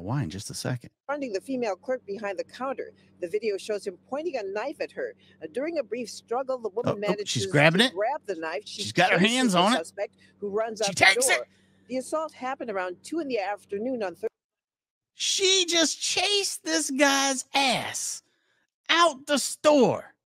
Why in just a second. Finding the female clerk behind the counter. The video shows him pointing a knife at her. Uh, during a brief struggle, the woman Oh, oh, manages she's grabbing to it? grab the knife. She's got her hands on it. Suspect who runs She out takes the it. The assault happened around two in the afternoon on Thursday. She just chased this guy's ass out the store.